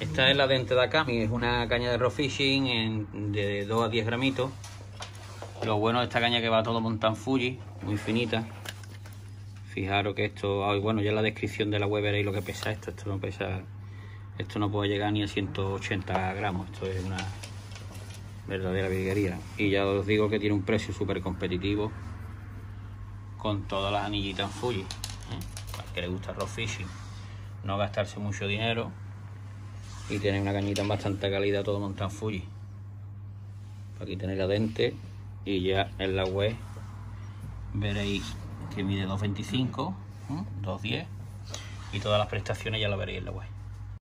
Esta es la Dente Dakami, es una caña de raw fishing de 2 a 10 gramitos. Lo bueno de esta caña que va todo montado en Fuji, muy finita. Fijaros que esto, bueno, ya en la descripción de la web veréis lo que pesa esto. Esto no pesa, esto no puede llegar ni a 180 gramos. Esto es una verdadera virguería. Y ya os digo que tiene un precio súper competitivo con todas las anillitas en Fuji. ¿eh? Para que le gusta raw fishing, no gastarse mucho dinero y tener una cañita en bastante calidad todo montado en Fuji. Aquí tenéis la dente y ya en la web veréis que mide 2.25, ¿eh? 2.10 y todas las prestaciones ya las veréis en la web.